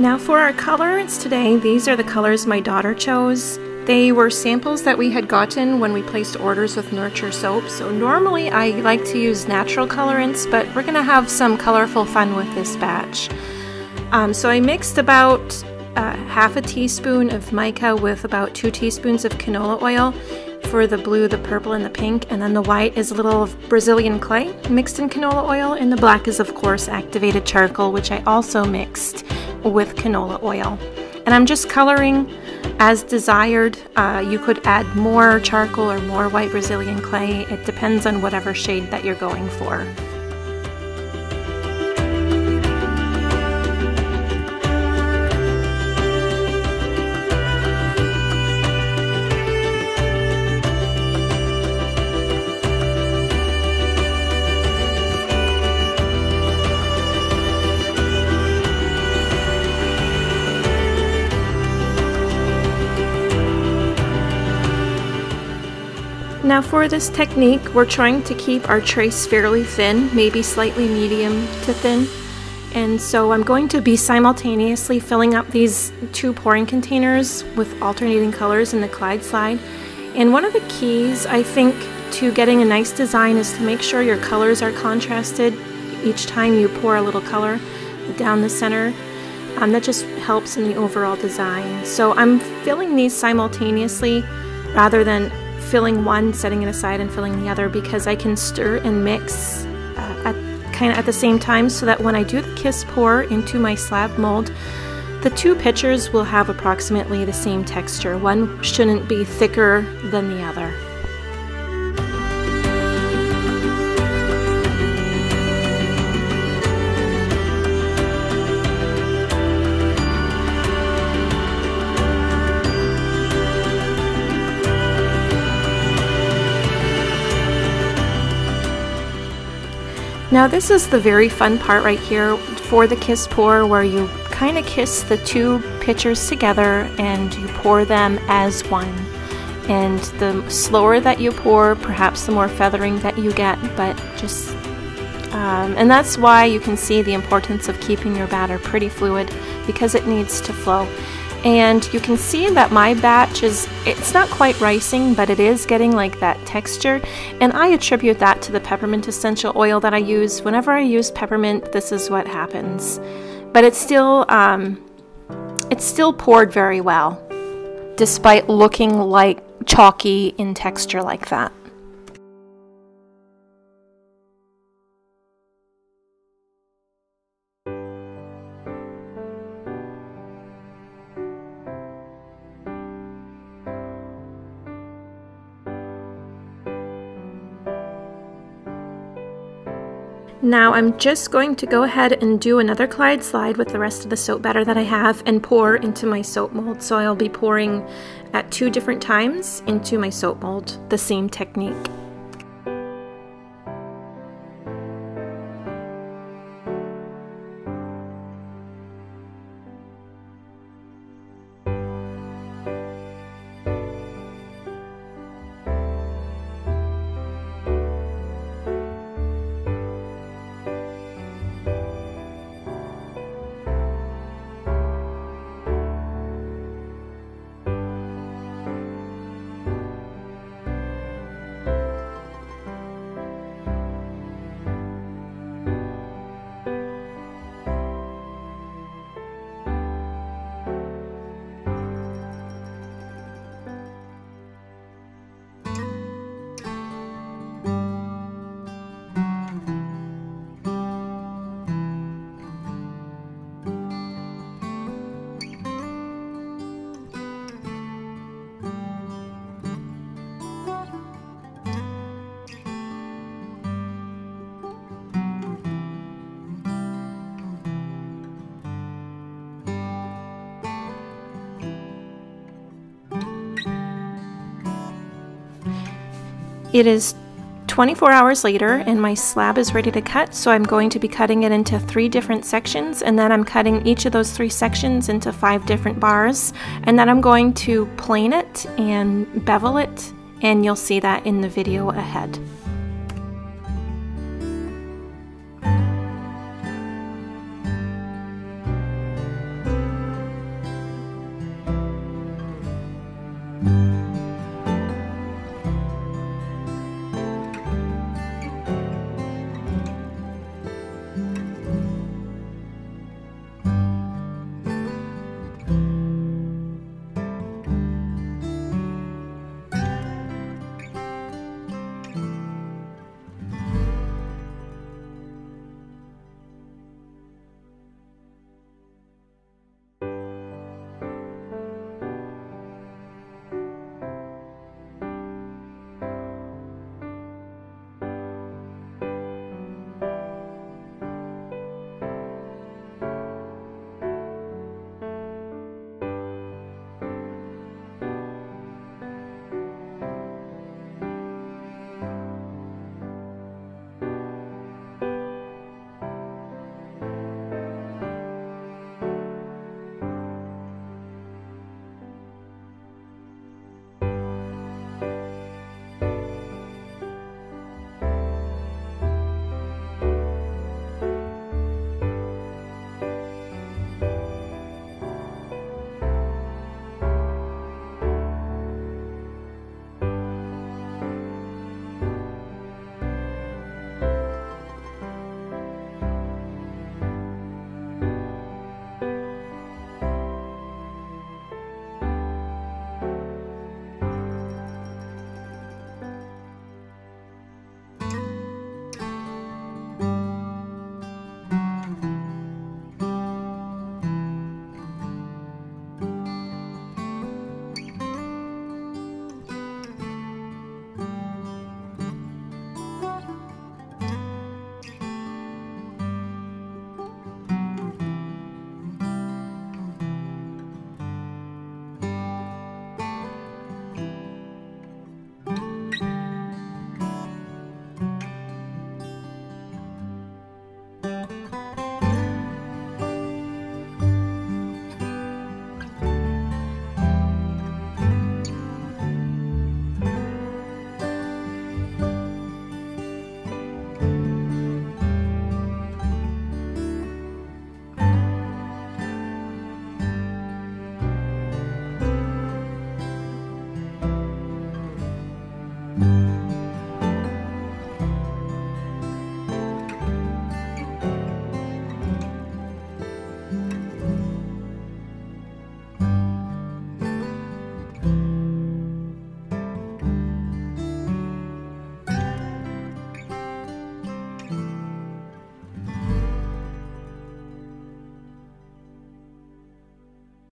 Now for our colorants today, these are the colors my daughter chose. They were samples that we had gotten when we placed orders with Nurture Soap. So normally I like to use natural colorants, but we're gonna have some colorful fun with this batch. Um, so I mixed about uh, half a teaspoon of mica with about two teaspoons of canola oil for the blue, the purple, and the pink. And then the white is a little Brazilian clay mixed in canola oil. And the black is, of course, activated charcoal, which I also mixed with canola oil. And I'm just coloring as desired. Uh, you could add more charcoal or more white Brazilian clay. It depends on whatever shade that you're going for. Now for this technique, we're trying to keep our trace fairly thin, maybe slightly medium to thin. And so I'm going to be simultaneously filling up these two pouring containers with alternating colors in the Clyde slide. And one of the keys, I think, to getting a nice design is to make sure your colors are contrasted each time you pour a little color down the center. Um, that just helps in the overall design. So I'm filling these simultaneously rather than filling one, setting it aside, and filling the other because I can stir and mix uh, at kind of at the same time so that when I do the kiss pour into my slab mold, the two pitchers will have approximately the same texture. One shouldn't be thicker than the other. Now this is the very fun part right here for the kiss pour where you kind of kiss the two pitchers together and you pour them as one. And the slower that you pour, perhaps the more feathering that you get, but just um, and that's why you can see the importance of keeping your batter pretty fluid because it needs to flow and you can see that my batch is it's not quite ricing but it is getting like that texture. And I attribute that to the peppermint essential oil that I use. Whenever I use peppermint this is what happens. But it's still um, it's still poured very well despite looking like chalky in texture like that Now I'm just going to go ahead and do another Clyde slide with the rest of the soap batter that I have and pour into my soap mold. So I'll be pouring at two different times into my soap mold, the same technique. It is 24 hours later and my slab is ready to cut so I'm going to be cutting it into three different sections and then I'm cutting each of those three sections into five different bars and then I'm going to plane it and bevel it and you'll see that in the video ahead.